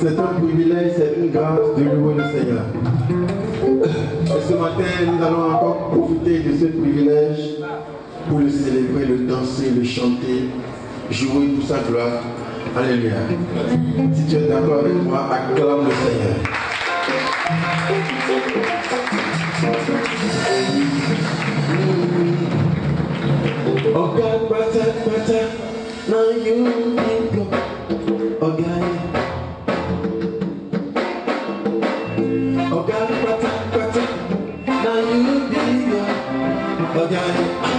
C'est un privilège, c'est une grâce de louer le Seigneur. Et ce matin, nous allons encore profiter de ce privilège pour le célébrer, le danser, le chanter, jouer pour sa gloire. Alléluia. Si tu es d'accord avec moi, acclame le Seigneur. Ogali, ogali, patan, patan, now you be the Okay.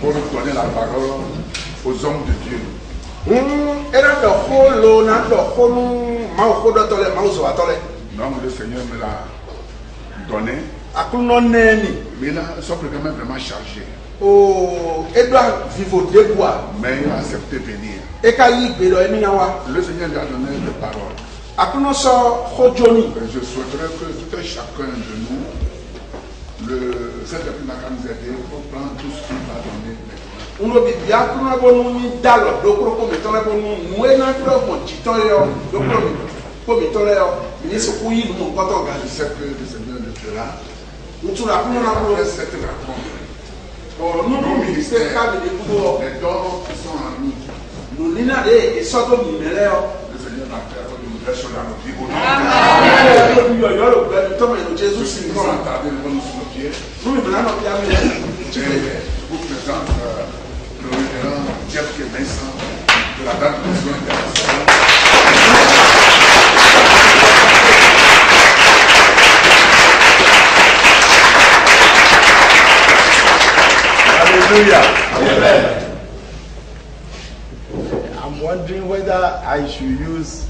pour donner la parole aux hommes de Dieu. Mm, Donc le Seigneur me l'a donné. Mais il a son programme vraiment chargé. Oh, Mais il a accepté de venir. Le Seigneur lui a donné des paroles. Je souhaiterais que tout un chacun de nous celle de plus ma grande liberté, il faut tout ce qu'il va donner maintenant. Un obi oh, diacre oh, na bonu mi dalo dokro ko mi tole bonu mue na kro mo chito yo dokro mi ko mi tole yo mi so ku yi mo ko to ga c'est que le Seigneur le fera. Un tu la ku na ko le c'est que la ko. Or nous nous ministère ka de ku do les dons qui sont en nous. Nous l'ina de et ça do mi mele yo Jẹ́ vous présente le révérend Jeff Vincent de la de Soins uh, uh, Hallelujah. Amen. I'm wondering whether I should use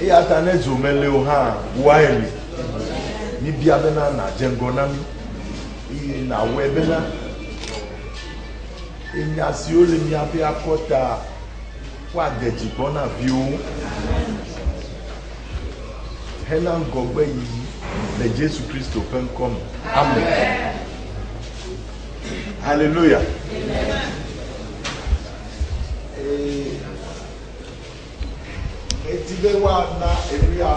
hii hata anaweza umelewa ha waeli ni bia bena na jengo nami hii na we bena enyasi wo le miaƒe akɔta woade dzi gbɔ na viwo hena ŋgɔgbe yi le jesu kristo ƒe ŋkɔ me amen hallelujah. Amen. Eh, etilewa na ebi a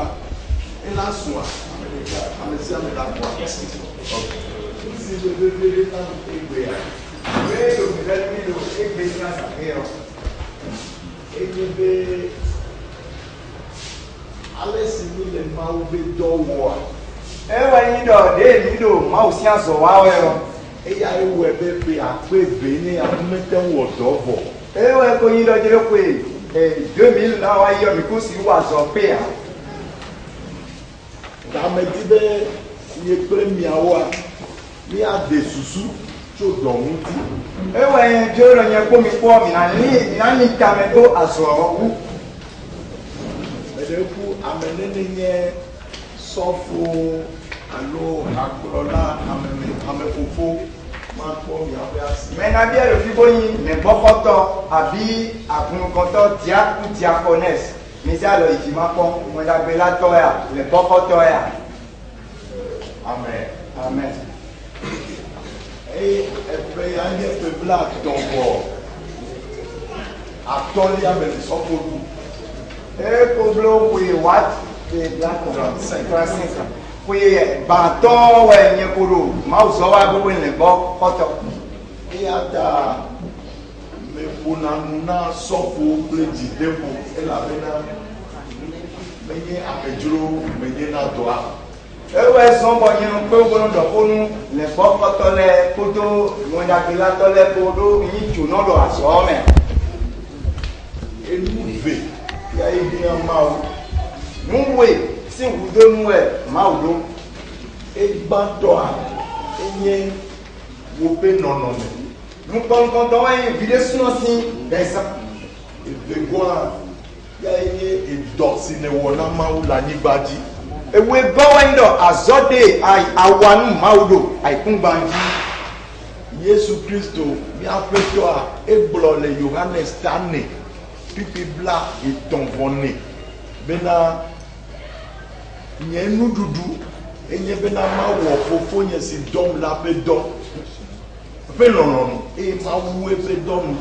ina so a na egbe ya wee obira mmiri egbe ya sakịrọ e enyebe alesi niile ma obe dọwọ a enweghị ndị ọdị enido ma osi azọ wa eya ewu be ya 2000 na wa hiyo mikusi wazopea gamedi be miekple miawoa miade susu tso dɔ ŋuti. ewɔ yɛn dzo lɔ nyɛ kó mi kpɔ mina ni mina ni kame do azɔwu. eɖe ku ame nene nye sɔfo alo akplɔla ame amefofo mɛna bi ɛlò fi bonyi mɛ bɔkɔtɔ àbí àkùnkɔtɔ diaku diakɔnɛs misalɔ ìdìmakɔ mɔdagbelatɔ ya lɛ bɔkɔtɔ ya amen amen eye ɛfɛ ya nye febla dɔbɔ atɔlia mɛ sɔfɔdu ee koblo wi wat febla kɔnɔ sɛntra sɛntra kò yẹ gbàtọ́ wà ẹ̀yẹ kodo máa sọ wá gbogbo ìlẹ̀ gbọ́ kọ́tọ̀. eya ta meƒonanu na sɔfo kple dzideƒo elabena menye amedzro menye na dɔa. ewɔ sɔgbɔ nye kpe wolo dɔƒonu le gbɔ kɔtɔ lɛ koto mɔnyagila tɔ lɛ koɖo nyi tso nɔɖɔ azɔ mɛ. enu ve ya yi di ya ma o nu we si wudonu ɛ ma wudo egbatɔa enye woƒe nɔnɔme nukɔnkɔntɔ wɔnye vi ɖe sunɔsi dɛsɛ egoa ya enye edɔ si ne wɔ na mawu le anyigba dzi ewu egbe wɔnyi dɔ azɔ de awanu mawu do ayikungbandzi yesu kristo míaƒe tɔa egblɔ le yohanes ta ne pipi bla etɔ̃ vɔ ne bena nyɛ nuɖuɖu enye be na ma wɔ fofo nye si dɔm la ƒe dɔ ƒe lɔlɔnu eye ma wu eƒe dɔnu.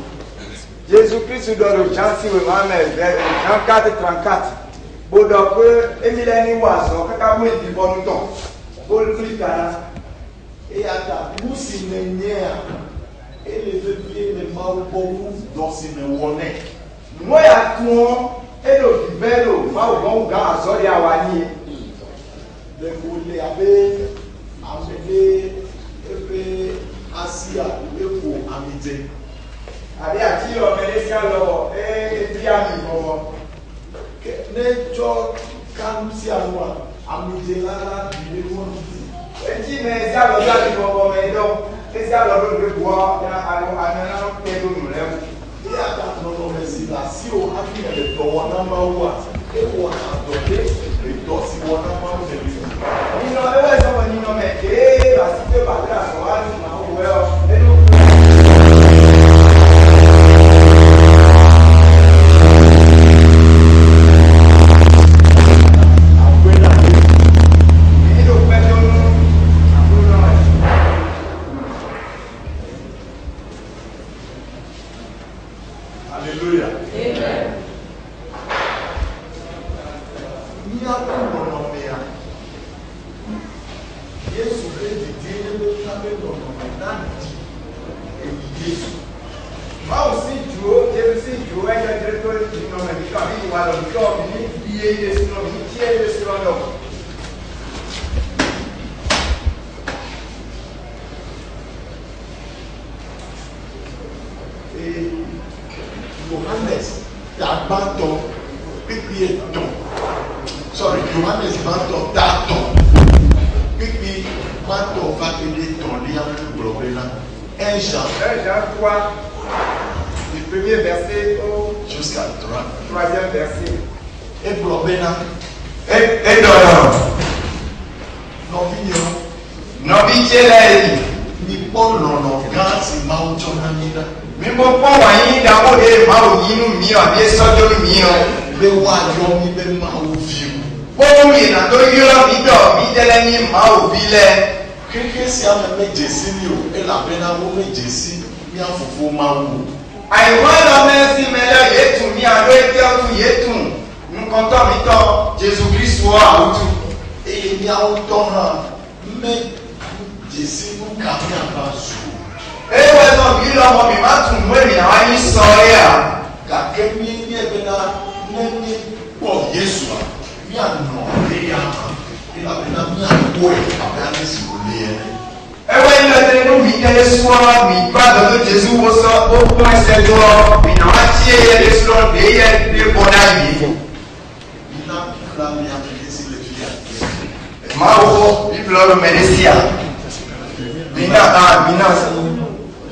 Jésus Kristu dɔ do dzasi wo ma mɛ ɛ trankati trankati bodɔ ƒe emi lɛ ni wa zɔ kaka mo ebi bɔnu tɔ bolifli kana eya ta nu si ne nyea ele vevie le mawu gbɔ wu dɔ si ne wɔ nɛ. Nua ya kplɔ ele ovi bɛ lo mawu gbɔ wu gã azɔ ya wa nyi lekole abe amede epe asia epo amidze. àbí àti ọ̀mẹ́lẹ́sí àlọ́ ẹ̀ẹ́dẹ́gbẹ́ àmì ìbọ̀wọ̀ n'etsɔ kanusi anua amidze lala bibi mu eti mɛ esi alɔ do ati bɔbɔ mɛ dɔ esi alɔ do do bua alo anana kpɛ do nu lɛ o ti ata nɔnɔ mɛ si la si o hafi ɛdɔ wɔ n'ama wo a ewɔ atɔ de ɛdɔ si wɔ n'ama wo ẹ̀ dé ìràsígbé bàdúrà sọ̀rọ̀ àdùnnà òwúrẹ́ ọ̀sán. Johannes Barto quindi è Do sorry Johannes Barto dato quindi quando fate detto lì a un problema Esha Esha qua il premier verset jusqu'à 3 troisième verset et problema e, e dono novigno novicele ni ponono gasi mautonamina mímọ́ pọ̀ wá yín ìdáwọ́ rẹ̀ máa wò yín nù mí ọ̀ àbí sọ́jọ́ nù mí ọ̀ bẹ́ wá yọ mí bẹ́ máa wò fi o. bóun ìrìnà tó yọ mí dọ̀ mí dẹ́lẹ́ ní máa wò bí lẹ. kékeré sí àwọn méje sí ni o ẹ làbẹ́ náà wọ́n méje sí ní àfòfó máa wò. àìwọ́n lọ mẹ́sìn mẹ́lẹ́ yé tù mí àlọ́ ètí ọ̀tún yé tù nǹkan tọ́ mi tọ́ Jésù Kristu àwùjọ. èyí ni àwọn tọ́ hàn mẹ́ jèsí nù kàmí àbá zù ewe no bila mo mi matu mweni na wani soya ka kemi ni ebe na nene po yesu a mi a no le ya ila be na mi a po e a be a ne si o le ye ewe ni ebe no mi ya yesu a mi ba do do jesu wo so o po ese do mi na wa ti e ye yesu lo de ye ne po na mi mi na la mi a te si le fi ya ma wo biblo lo me de si ya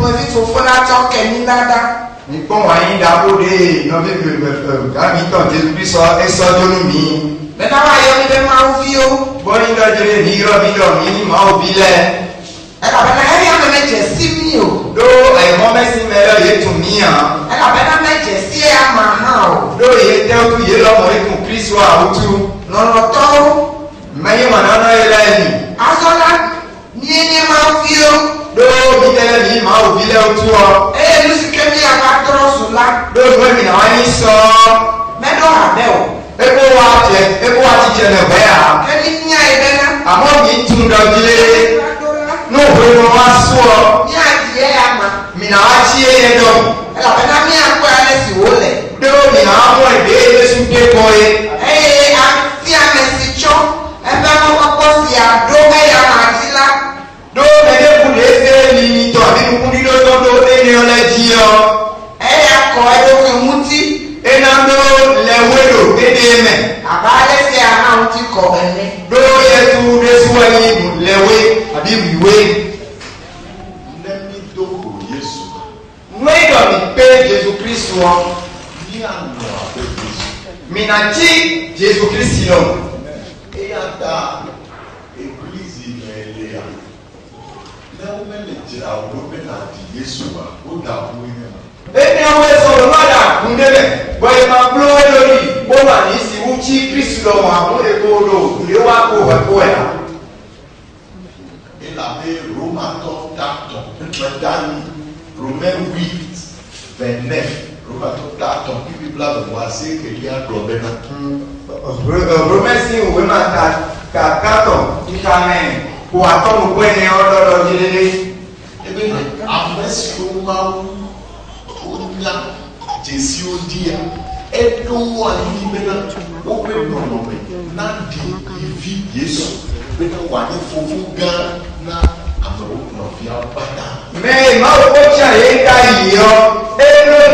poziciju fonacɔ kɛ ní dada. ìpɔnwó anyi dàbò de nɔvébio ɛfɛ gàmí tɔ jésù bí sɔ esɔdunu mi. bẹ́ẹ̀ náà wà yọ níbẹ̀ máa ń fi o. bọ́ni dọ́jẹ́rẹ́ mi yọ mi dọ̀ mi máa ò bí lẹ̀. ɛgà bẹ́ẹ̀ náà yẹ́n yà mẹ́ jẹ́ sí mi o. ɖo ẹ̀mọ́ mẹ́sìn mẹ́ lọ yé tún mi hàn. ɛgà bẹ́ẹ̀ náà mẹ́ jẹ́ sí ẹ̀ àmà hàn o. ɖo yé tẹ́wọ́ yé lọ́mọ ikùn kristu àwùjọ. lọ́lọ́tọ́. mẹ́yìn mọ̀ nánà yẹ lẹ́yìn. asọ́lá ní ẹni máa ń fi o doo bidɛlɛ ni maa o bilɛ o toɔ. eye lusi kemi a ka tɔrɔ su la. doo tuma mina wa ni sɔɔ. mɛ dɔ a bɛ o. eko wa jɛ eko wa ti jɛ lɛ bɛ yan. kemi n y'a ye bɛ na. àmọ́ mi tun dɔ bile. n'o bɛ mɔ wa sɔɔ. mi a diɛ ya ma. mina wa ti ye yɛ dɔn. ɛlɛ a bɛ na mi a kɔ ya lɛ si wo lɛ. doo mina wa mɔ ebe ye su de kɔ ye. Kristi lọ eya da Eglise n'elea na wome le dzra wo be na di Yesu wa wo da wo yi na. Ene awo esɔrɔ n'ɔda kun de bɛ gbɔyema blo elori wo ma ni si wutsi Kristi lɔ wa wo le ko do kule wa ko wɛ ko yɛ la. Elabe Romatɔ datɔ ŋutɔ dani Romain huit vingt datum bibla wase kelia gblɔbe na. Bromesi wo ma ka ka katɔ ikame ko atɔnu gbɛnɛ ɔlɔlɔ di lele. Ebe ame siwo ma wo nya dzesiwo dia eɖo wo anyi bena wobe nɔnɔme na di ivi Yesu bena wòanyi fofo gã na amewo nɔvia bata. Mɛ maawo kpɔtsia ye ka yi yɔ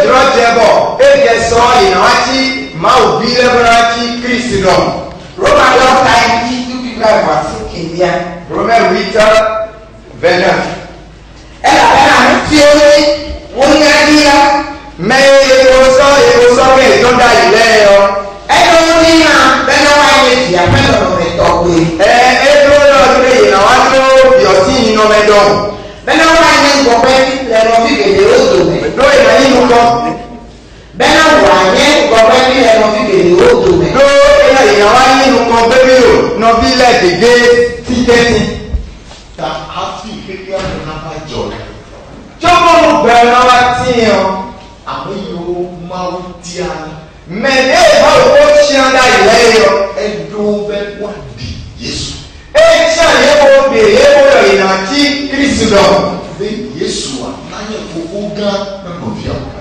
drɔdzɛbɔ eye sɔ yinawati mawu bi lɛbɔnati kristi nɔ. roman law time ti two people are working kenya. roman wita venom. ɛna bɛna mi tie ni wonyadi ya. mɛ ewosɔ ewosɔ bɛ edo da yi lɛ yɔ. ɛdɔ ni na bɛna wa ye fia fɛn dɔ bɛ tɔ koe. ɛ edo lɔ de yinawa do biɔti yinɔmɛ dɔn. bɛna wa ye ngɔbɛ lɛ nɔ bi gɛlɛ o do lórí ìrànlẹ́ ìlú kan bẹ́ẹ̀ náà wà ní kọ̀ọ̀kan ní ẹnu fífi èyí ó dùn mí. ló iná èèyàn wá nínú kan bẹ́ẹ̀ o nà bí lẹ́ẹ̀dẹ̀gẹ́ títẹ́ni. ta á sì kékeré àwọn náà jọ. jọ́bọ̀ mo bẹ̀rẹ̀ náà wá tí ì hàn. àmọ́ yòó máa ń di ara. mẹ̀lẹ́ ìbáwò ó ṣe ń da ìlẹ́ yọ. ẹ̀dùn bẹ́ẹ̀ wà di Jésù. ẹ ṣe àyẹ̀wò bèrè ẹ̀wọ̀ ìrántí Kristi lọ. bẹ́ẹ̀ Jésù wà náyẹ̀ fowó gan-an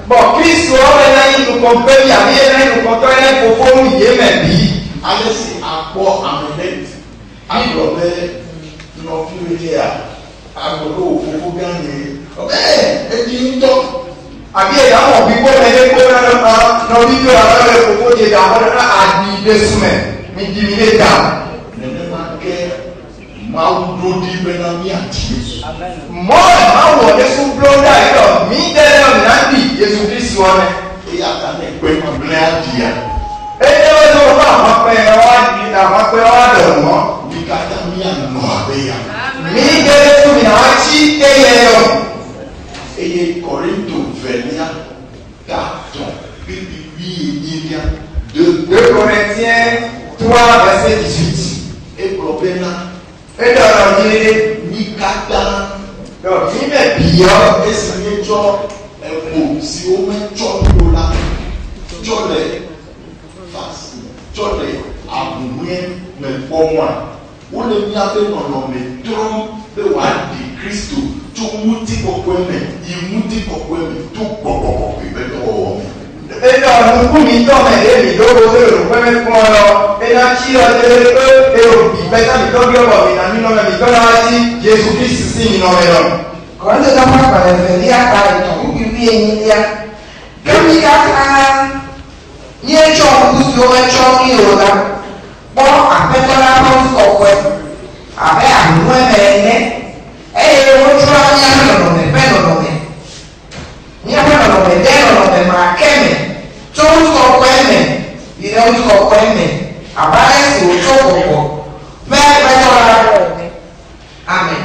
bɔn kristu ɔbɛ n'ayi nukɔ bɛyi abe yɛ n'ayi nukɔ tɔ yɛ fofo mu yie mɛ bi ale si akpɔ amɛlɛti agblɔ bɛ nɔfi wele a agblɔ bɛ wò fofo gã ne ɔbɛ edi ŋutɔ abe yɛ yamɔ bi kɔ mɛ ekpe na ne ma nɔvi bi wa n'ale fofo yɛ da mɔ ɖe na adi ɖe sume mi di mi ɖe da. máa dúró di bẹ́nàmí àti Jésù. mọ́ ẹ̀ máa wọ̀ Jésù blọ́dà yọ̀ mí dẹ́rẹ́ ọ̀nàbì Jésù Kristi wọn ẹ̀ èyí àtàlẹ̀ pé ọ̀bìnrin àdìyà. ẹ̀yẹ́ wọ́n tó fún àwọn apẹ́ àwọn apẹ́ ọ̀dọ̀ mọ́ bí kájà mí ànàmọ́ àbẹ́yà. mí dẹ́rẹ́ fún mi àwọn tí ẹ̀yẹ yọ. ẹ̀yẹ kọ̀rìntò vẹ̀lẹ́à dàtọ̀ bíbí bí èyí ní à. 2 Corinthiens 3 verset 18 et problème là Eɖɔɖɔdze mi katã. Mi ne biya esi mi tsɔ epo si wo me tsɔ to la tsɔ le fasi tsɔ le abunyɛ me kpɔmɔa wole míaƒe nɔnɔme trɔm be wòaɖi kristu tso ŋutikɔkɔe me yi ŋutikɔkɔe me to gbɔgbɔ kɔkɔe ƒe dɔwɔwɔ me. Enɔ nukumitɔ me ɖe mi ɖo wo ɖe ɖoƒe me kpɔm lɔ ena tsi yɔ ɖe ɖe ɖe ɖe obi pɛtɛ mi tɔ bi ɔbɔ mi na. Yesu Kristo si nyina ɔbɛdɔ. Kɔnti dɔm akpɛrɛfɛ bi aka ɛtɔn bi wi enyi ya. Gami kaka nye tsɔ kusi wo etsɔ yi o la kpɔ aƒetɔ la ƒe ŋkɔkɔe abe ahuhɔe me ene eye wotsɔ míaƒe nɔnɔme ƒe nɔnɔme míaƒe nɔnɔme de nɔnɔme ma ke me tso ŋkɔkɔe me yi ɖe ŋkɔkɔe me abe ale si wòtso kɔkɔ ƒe aƒetɔ la ƒe nɔnɔme amen.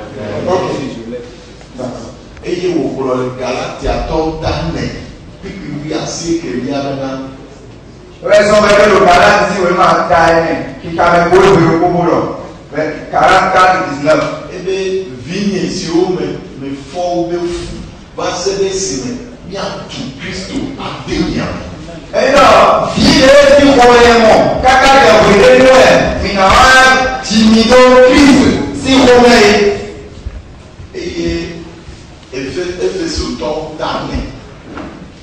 eye wòkplɔ le galatiatɔwo dame kpikpi wi asieke wi aɖe na. wesɔ be ɖe lo galati wo ma ta ene kika be gbologbolo gbogbo lɔ be galata disnɛf. ebe vinye siwo me me fɔ wo be fu va se ɖe esime miatu kristu ade mia. eyɔ vi ɖe ti xɔ ye mɔ kaka ɖe wòye ɖe ɖe mina wa timi ɖe kristu si xɔ me ye.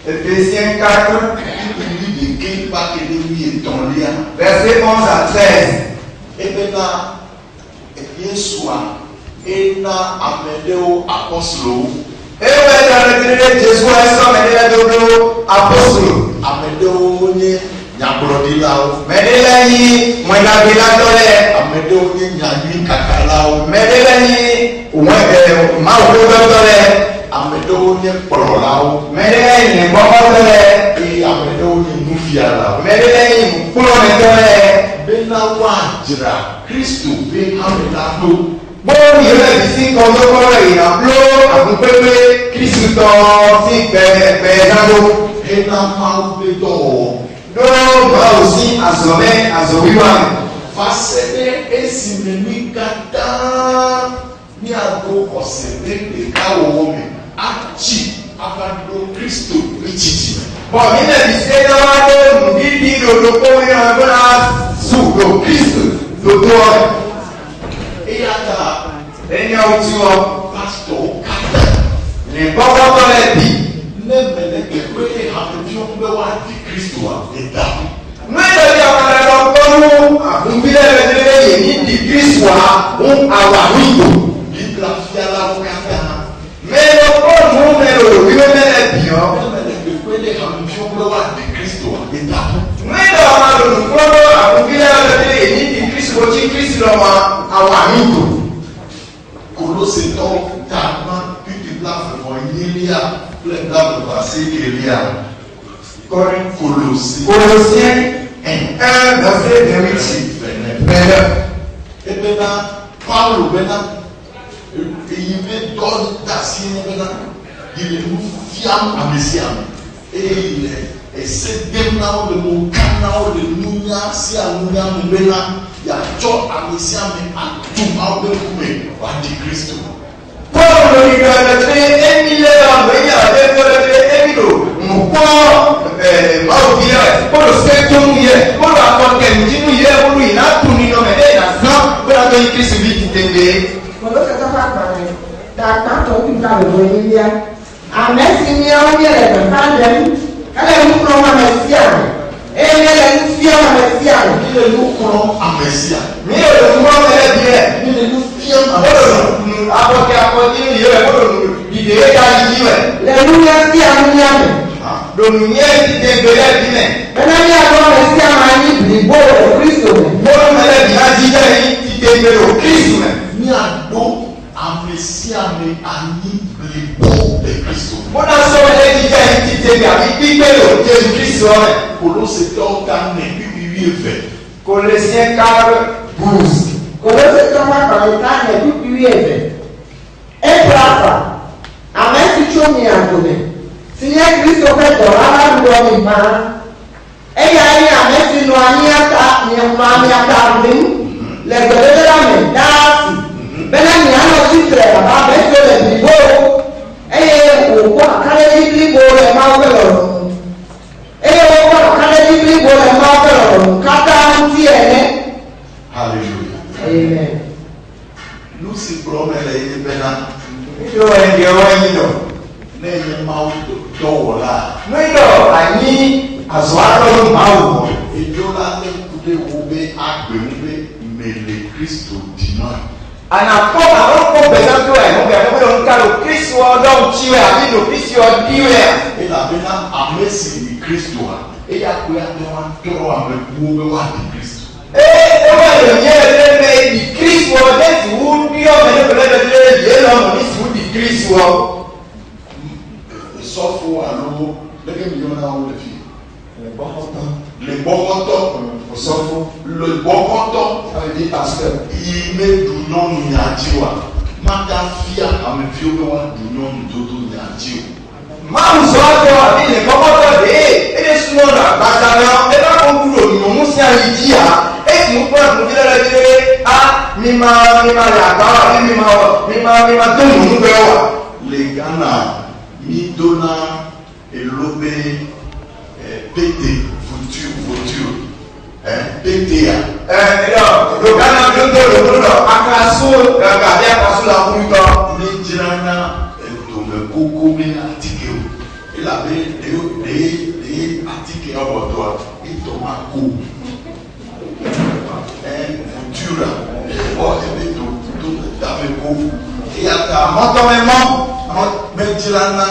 Éphésiens 4, il dit de quel pas que lui est ton lien. Verset 11 à 13. Et maintenant, et bien soit, et n'a amené au apostolo. Et maintenant, le Dieu Jésus est son amené au apostolo. Amené au nez. nyagblɔɖilawo. mɛ ɖe le nyi mɔnyabilatɔ lɛ. ame ɖewo nye nyanyui kakalawo. mɛ ɖe le nyi wɔ ɛ mawu gbɔdɔtɔ lɛ ameɖewo nye kplɔlawo. Ame ɖe nye gbɔgbɔtɔ lɛ. Eye ame ɖewo nye nufiala. Ame ɖe nye nukplɔnetɔ lɛ. Bena woadzra kristu be ame la ɖo. Gbɔdɔ yi le bisi kɔjɔ kɔrɔ yina blo agbɛgbɛ kristutɔ si gbɛgbɛ na ɖo. Hena mawo be dɔwɔwɔ. Ɖo bawo si azɔlɛ azɔwiwa. Va se ɖe esime mi katã míago ọ̀sẹ̀ ní ìkáwọ́ mi akyi abaduro kristo ekyikyi bɔnmi na bise na wade mu didi dodo kɔn yi na ɛbɛn asu do kristo dodo ɔ eya ta enya oti ɔ pastɔ kata ne bɔbɔ bɔlɛ bi ne mɛlɛ kekpe ne hamefiɔn bɛ wa di kristo wa ɛda ne yɛrɛ bi akara lɔ kpɔnu afunfi lɛ bɛ ne bɛ yɛ di kristo wa ŋu awa ŋu yi lòlò wíwé mẹ́rẹ̀ bìyàn. nígbà wọn olùkọ́lọ́ àwọn bílẹ̀ ọlọ́dẹ èyí ni kristu kò tí kristu lọ́mọ àwọn àmì ìgò. Kòlóṣe tán tá a máa bíbí láfọ̀mọ́ yéríà lẹ́yìn láfọ̀mọ́ sí èríà. Kọ́rin Kòlóṣe. Kòlóṣe ẹ̀ ẹ́ lọ́sẹ̀ ẹ̀mẹ́tì bẹ̀rẹ̀. Ebe na Paulo bẹ́ẹ̀ na èyí bẹ́ẹ̀ tọ́ da sí ẹni bẹ́ẹ̀ na yɛde mu fia amesia no eyi lɛ ɛsɛ dem na wɔde mu ka na wɔde mu nya si anunya mu bena yatɔ amesia mi ato ma wɔde mu mɛ wa di kristu. paul de ẹni lé àwọn èèyàn àti ẹgbẹ́rẹ́ ẹni lò mú kọ́ ẹ̀ẹ́ máa bí yẹ kóòlù sẹ́tọ́ mu yẹ kóòlù akọ̀kẹ́ nínú yẹ kóòlù yìí náà tún nínú ọmọ ẹ̀dẹ́ ìdásán bóyá tó yí kristu bí ti tẹ̀lé. kòló kẹta anɛsi mia wo yɛ lɛ gbɛfa dɛm kala yi kplɔ amɛsia eye ne le nu fia amɛsia mi le nu kplɔ amɛsia mi le le nu mɔmɛ lɛ biɛ mi le nu fia amɛsia o le nu abɔkɛ akɔdzi ni yɛ lɛ o le nu didi yɛ ka yi wɛ. le nu yɛ fia nu yɛ mɛ. donu yɛ didi gbe lɛ bi mɛ. mɛlɛ mi a lɔ amɛsia ma yi blibo le kristu mɛ. mɔmɛ lɛ bi a di yɛ yi didi gbe le o kristu mɛ. mi a gbɔ amesiame anyigbebo le kristu. mo na sọ wọn ẹni jẹ ẹni ti tẹbi àbí gbígbé lò dé kristu rẹ. kolose tɔw ka nɛ bibi wi fɛ. kolose ka bus. kolose tɔw ka kɔnɔ ka nɛ bibi wi fɛ. ebrapa ame si tso mi agome si nye kristu ƒe dɔla la ɖɔ mi ma eya ye ame si nɔ anyi ata miamamiata ŋu le gbedodoɖa me daa si bẹ́ẹ̀ ni a lọ sí tẹ̀ bàbá bẹ́ẹ̀ lẹ̀ dìbò ẹ̀yẹ òkú àkàlẹ́ ní bíbó rẹ̀ máa wẹ̀ lọ́rùn ẹ̀yẹ òkú àkàlẹ́ ní bíbó rẹ̀ máa wẹ̀ lọ́rùn kátà ń tí ẹ̀ lẹ́. hallelujah amen. lucy bromele yìí bẹ́ẹ̀ náà ìjọ ẹ̀dì ọ̀rọ̀ yìí nọ lẹ́yìn máa dọ̀wọ̀ la. nígbà àní àzọ̀ àdọ́rù máa wọ̀. ìjọ la lẹ́kùdé wo bẹ́ẹ̀ àgbẹ̀ wo bẹ́ẹ̀ mẹ́lẹ̀ kristo dì náà anakpɔ anakpɔ gbɛsɛdoɛ nugbɛ ɛfɛ nukalo kristu ɔdɔn tiwɛ abi no kristu ɔdiwɛ. elabena ame si ni kristu ha eya ko ya tɛ wa tɔrɔ ame kuwo bɛ wa di kristu. ee ewa yonyɛ ɛfɛ mɛ di kristu ɔdɛ ti wu diɔ mɛ ne fɛnɛ bɛ tɛ yɛ lɔ mɛ ni su di kristu ɔ. sɔfo alo lɛgɛ mi yɔ na wo le fi le bɔkɔtɔ le bɔkɔtɔ ɔsɔfo lɔbɔ kɔtɔ ɛdi asɛ ime dunɔnu nyadzi wa mada fia ameviwo bɛ wa dunɔnu dodo nyadzi o. máa sọ ọdọ ilẹ̀ kọ́kọ́tọ̀ dé ẹni súnmọ́ ọ̀nà àgbàdà náà ẹ bá kó kúrò nùmú sí àyè jíà ẹ sì mú pọ́n àtúntí lọ́dọ̀ kéré á mímá mímá rẹ̀ àgbáwá ní mímá wọ̀ mímá mímá tó nùmú bẹ́ wà. lè Ghana ní dona lobé pété. Eh, Pétéa. Ẹ ẹ̀dọ̀ lòkànnà lóńdó lòkúndọ̀ akaso gàgà bí akaso la kú tọ́. Ní jirana ètòmẹ kókó mi àtike o. Ìlà bẹ de de de àtike ọ̀bọ̀tọ̀ ìtọ̀mà kó. Ẹ ojúra ọ̀ ẹ̀mí tó tó dàbí kó. Ìyàtọ̀ àmọ́tọ́mẹ́mọ́ mẹ jirana.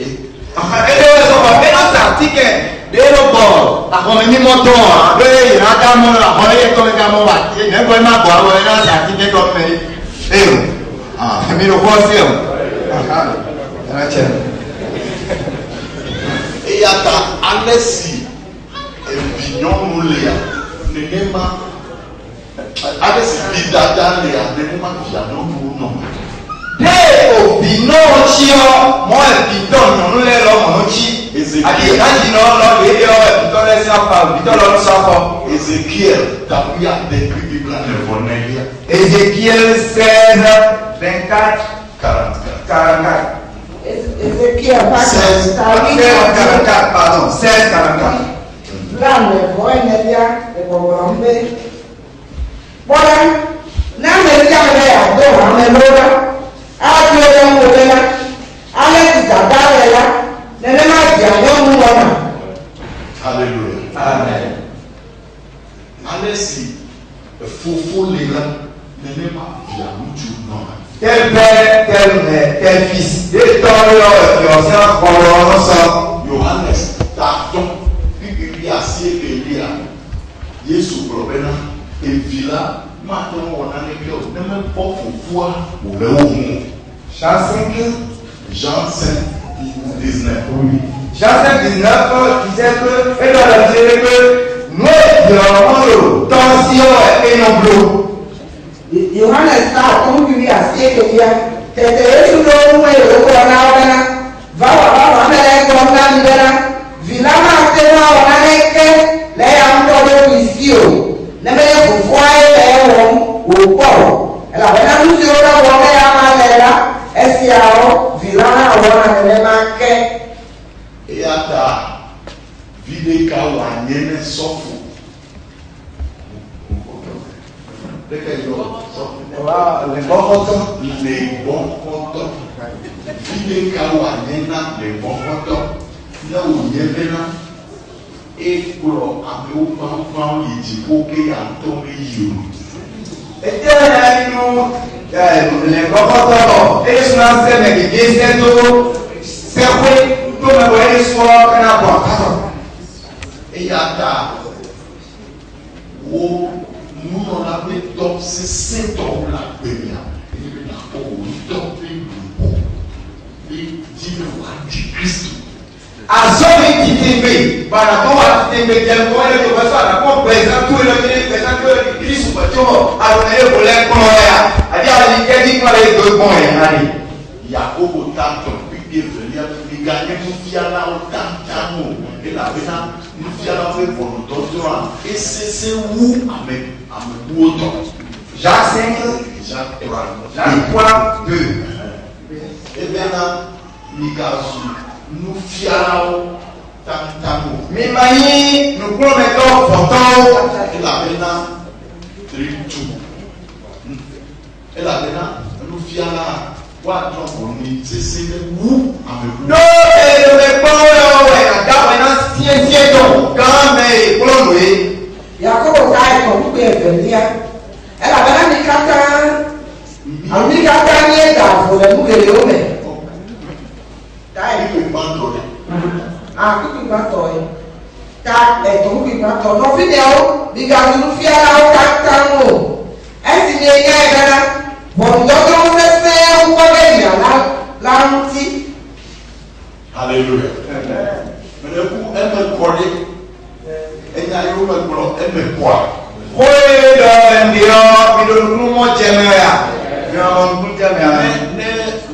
Eh, ẹ ẹ ẹ sọ̀rọ̀ bí ọ̀sẹ̀ àtike lérò bọ̀ àkọ́mi mímọ́ a hàn abe ìrádámọ́ àkọ́mi yẹ kọ́mi ká mọ́ wa ẹgbẹ́ má bọ̀ àwọn ẹ̀rọ àti àtijọ́ kọ́mi ẹ̀rọ àmì ló kọ́ sí ẹ̀rọ ẹ̀rọ tẹ̀. eyata alẹ́ si evi nyɔnu lia nenema alẹ́ si vi dada lia nenema via nyɔnu nɔ. ne obi nɔ tsi yɔ mɔ evi dɔ nyɔnu lɛ lɔ mɔ tsi àbí ìhájì náà lọ lè dé ọ ìtọ́lẹ̀ sí afa ìtọ́lẹ̀ ọdún sáfọ. Ezekiel tàbí àdẹ́gbẹ́ bíbélà lè fọ Nàìjíríà. Ezekiel sẹ́ẹ̀dá bẹ́ńkàt kàràkà. Ezekiel pardon sẹ́ẹ̀ kàràkà pardon sẹ́ẹ̀ kàràkà. Blanc le fọ Nàìjíríà ìgbọ̀ngbọ̀n ń bẹ. Bọ́lá náà Nàìjíríà rẹ̀ àdó àwọn ẹlọ́ra. Á bí ọ̀rẹ́ ń wọlé nẹ́nẹ́ má jẹ́ àwọn mú wọn mà. hallelujah amen alẹ́sì ẹ̀fọ́fọ́ lera nẹ́nẹ́ má jẹ́ àwọn jù náà. kẹ́pẹ́ kẹ́mẹ́ kẹ́fìs détọ́rọ́ ìyọ̀sán ọ̀rọ̀ ọ̀sán. Johannes tààtọ́ bíbélì àti èlé à Jésù gbọ̀rọ̀ bẹ́ẹ̀ náà èvìlá máa tẹ́ wọn wọ̀nà ní bíọ̀ nẹ́mẹ́ bọ́ fòfúà wò lẹ́wọ̀ mú. Jean cinq Jean cinq. Joseph dix 19, disait que, et la disait que nous nos tension et non est pénombre. Yohanes ta ọkùnrin bíbí àti èkèyà tètè ètò lówó èrò kọ̀ náà ọ̀dáná báwa báwa mẹ́rẹ̀ kọ̀ náà nìdáná vìlá máa tẹ́ wá ọ̀nà lẹ́kẹ́ lẹ́yà ń bọ̀ lórí sí o lẹ́mẹ́yẹ kò fọ́ ayé lẹ́yẹ wọ̀n òpọ̀ ẹ̀ làwọn ẹ̀ náà ń ṣe ó náà wọ́n mẹ́yà máa lẹ̀ la ẹ̀sìn àárọ̀. Irawa enenake. Eyata videka wa nyene sofu. Deke yo sofu. Wa le bokoto. Le bokoto. Videka wa nyena le bokoto. Ya wo nyene na. Ekplɔ amewo ƒãƒã yi dziƒo ke atɔ ɖe yi o. Ede ya yi nɔ lɛnkɔkɔtɔ esuna sɛmɛ keke sɛto sɛkoe tomɛbɔ esɔ kana bɔ akatɔ eya ta wo munɔ la pe tɔ sese tɔw la gbemia ebi na kɔ o tɔ pe lupo pe di wa di kristu. azɔli le barakoa imejengwa ile kwa sana kwa pesa tu ile ile pesa tu ile ili subacho anaye bole koya adia aliketi pale do boy nani yakobo tanto bibie velia ligane mufia na utantamu ila pesa mufia na fe bono dotora esese wu ame ame wu to Jacques 5 Jacques 3 Jacques 3 2 Ebena mikazu nufialawo mima yi nukplɔmetɔ vɔtɔwo elabena tritu elabena nufiala woatrɔ bɔnui sese ne wu amewo. ɖo eɖome kpɔwo yɔ wɛ agame na siesie dɔ gãme kplɔnu ye. yakobo ka etɔ kpe evelia elabena mi katã ami katã mi da avɔ le nu geɖewo me. akukugbatɔe ta etɔnukugbatɔ nɔvi ɖewo migawu nufialawo katã o esi mienya yi bena ʋɔnudɔdɔwo sesẽwo kpɔ ɖe nya la la ŋuti. hallelujah mene ku eme kɔ ɖi enya yi wo me gblɔ eme kɔa. koe dɔ ndiɔ mi ɖo nukumɔ dzeme ya mi ɖo nukumɔ dzeme ya ne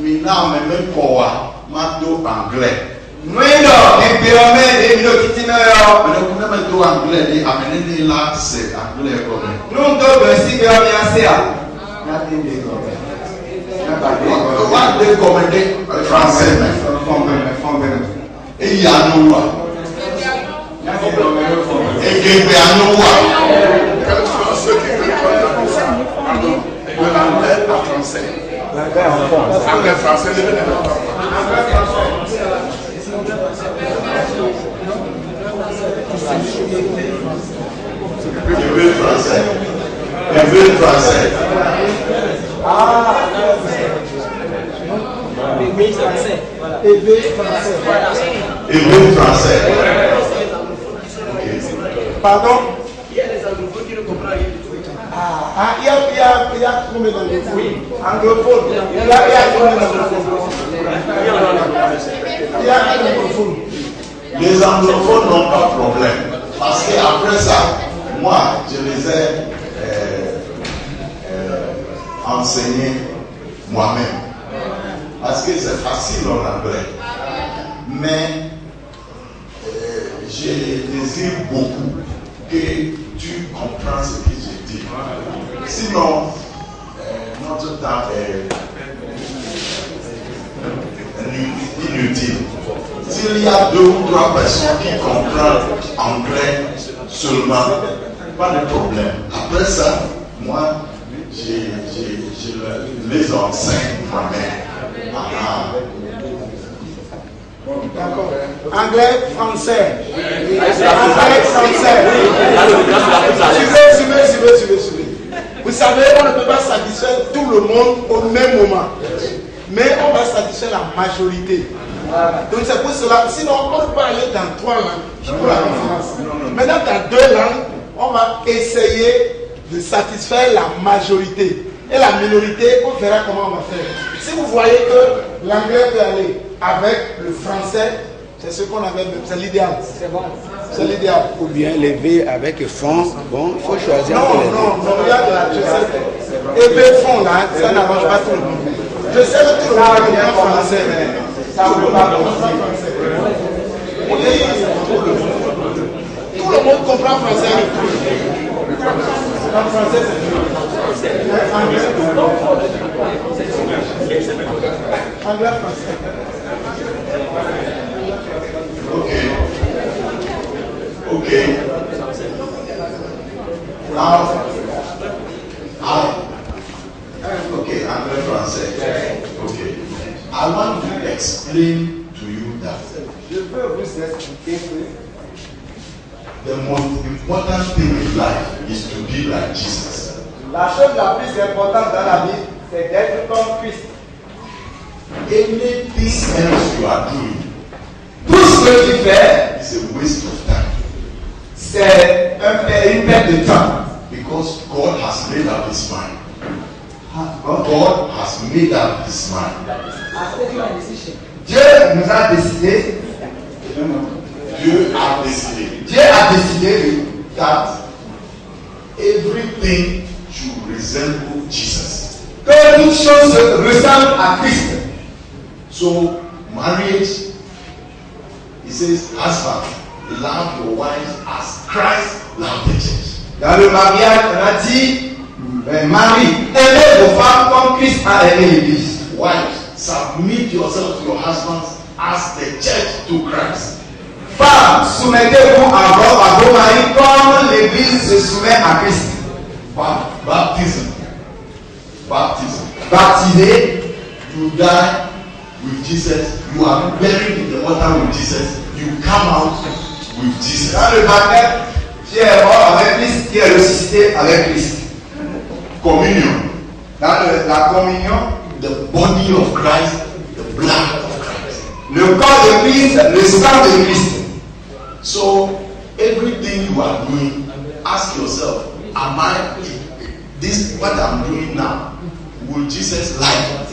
mi na ame me kɔ wa ma do anglais nwindɔ ebio mɛ ebio kiti mɛ yɔ ɛnɛ kun ne ma do anglɛ di ame ne ni la se anglɛ kɔ mɛ. nuntɔ bɛsi bɛ ɔmi ase a. n'ate de gɔmɛ. wa de gɔmɛ de. français mɛ fɔnbɛ mɛ fɔnbɛ mɛ. eyi anu wa. egebe anu wa. anglais français. anglais français. anglais français. du vin français. veut le français. Ah, le français. Éveil français. le français. Pardon Il y a des anglophones qui ne comprennent rien Ah, il y a, il y a, il y a combien d'anglophones Oui, anglophones. Il y a, il y a combien d'anglophones Il y a anglophones. Les anglophones n'ont pas de problème. Parce qu'après ça, moi, je les ai euh, euh, enseignés moi-même. Parce que c'est facile en anglais. Mais euh, je désire beaucoup que tu comprennes ce que je dis. Sinon, notre temps est inutile. S'il y a deux ou trois personnes qui comprennent anglais seulement, pas de problème. Après ça, moi, j'ai les enseigne moi-même. D'accord. Anglais, français. Ah, Anglais, français. Suivez, suivez, suivez, suivez, suivez. Vous savez, on ne peut pas satisfaire tout le monde au même moment. Mais on va satisfaire la majorité. Donc c'est pour cela, sinon on ne peut pas aller dans trois langues Maintenant, dans deux langues, on va essayer de satisfaire la majorité. Et la minorité, on verra comment on va faire. Si vous voyez que l'anglais peut aller avec le français, c'est ce qu'on avait, c'est l'idéal. C'est bon. C'est l'idéal. Ou bien lever avec fond, bon, il faut choisir. Non, non, non, regarde là, je sais. fond là, ça n'arrange pas tout le monde. Je sais que tout le monde est en français, mais ça ne peut pas français. mo comprend français avec vous. c'est Anglais, français. Ok. Ok. Now, I, okay, Anglais, français. Okay. I want to explain to you that. Je veux vous expliquer que the most important thing in life is to be like Jesus. La chose la plus importante dans la vie, c'est d'être comme Christ. Anything else you are doing, tout ce que tu fais, is a waste of time. C'est un, une perte de temps. Because God has made up his mind. Ah, God has made up his mind. Dieu nous a décidé. Dieu a décidé. Dieu a décidé that everything should resemble Jesus. Que toute chose ressemble à Christ. So marriage, he says, husband, love your wife as Christ loved the church. Dans le mariage, on a dit, euh, Marie, aimez vos femmes comme Christ a aimé l'Église. Wife, submit yourself to your husband, as the church to Christ. Femmes, soumettez-vous à à vos maris comme l'Église se soumet à Christ. Baptisme. Baptisme. Baptisé, you die with Jesus. You are buried in the water with Jesus. You come out with Jesus. Dans le baptême, tu es mort avec Christ, tu es ressuscité avec Christ. Communion. Dans la communion, the body of Christ, the blood of Christ. Le corps de Christ, le sang de Christ. So everything you are doing, ask yourself, am I this what I'm doing now? Will Jesus like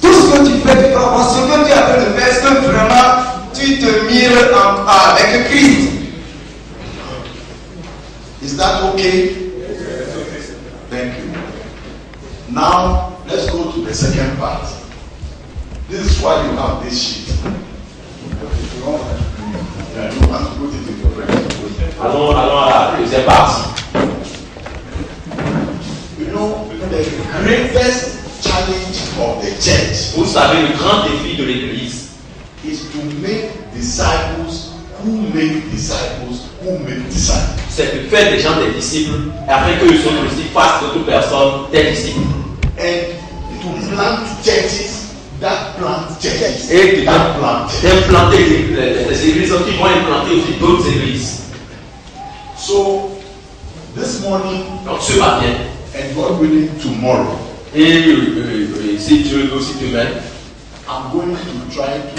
Tout ce que tu fais, tu vas voir ce que tu as fait de faire, est-ce que vraiment tu te mires en, avec Christ? Is that okay? Thank you. Now, let's go to the second part. This is why you have this sheet. Allons, allons à deuxième partie. the challenge of the church. Vous savez, le grand défi de l'Église is to make disciples who make disciples make disciples. C'est de faire des gens des disciples et après que ils sont aussi fassent de toute personne des disciples. And to plant churches et d'implanter des églises qui vont implanter aussi d'autres églises. So this morning, and God willing, tomorrow, I'm going to try to,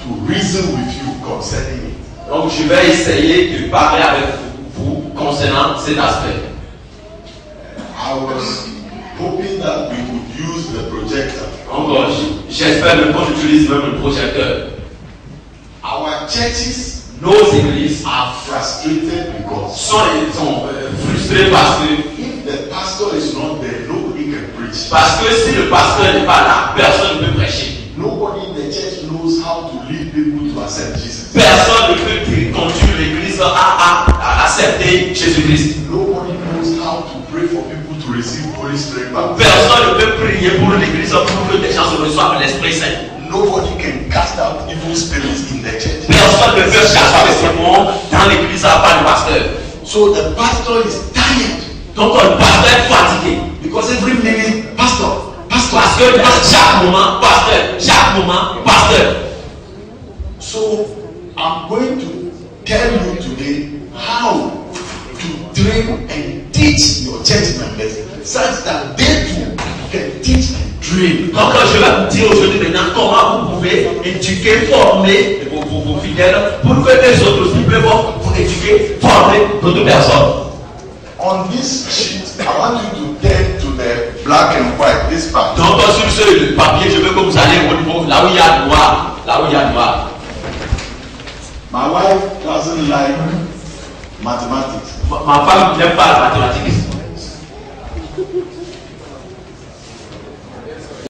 to reason with you concerning it. Donc je vais essayer de parler avec vous concernant cet aspect. I was hoping that we would use the projector. Encore, euh, j'espère que qu'on utilise même le projecteur. Our churches Nos églises are frustrated because sont, uh, sont parce que if the pastor is not there, nobody can preach. Parce que si le pasteur n'est pas là, personne ne peut prêcher. Nobody in the church knows how to lead people to accept Jesus. Personne ne peut conduire l'église à, à, à accepter Jésus-Christ. Nobody knows how to pray for people to receive Holy Spirit. Personne ne peut prier pour l'église pour que les gens reçoivent l'Esprit Saint. Nobody can cast out evil spirits in sorte que Dieu chasse pas les démons dans l'église par le pasteur. So the pastor is tired. Donc le pasteur est fatigué. Because every minute, pastor, pastor. Parce que chaque moment, pasteur, chaque moment, pasteur. So I'm going to tell you today how to train and teach your church members such that they too can teach and train. Donc je vais vous dire aujourd'hui maintenant comment vous pouvez éduquer, former vos, vos, vos fidèles pour que les autres aussi vous éduquer, former d'autres personnes. On this sheet, I want you to turn to the black and white, this part. Donc sur ce papier, je veux que vous allez au niveau là où il y a noir, là où il y a noir. My wife doesn't like mathematics. Ma, ma femme n'aime pas la mathématique.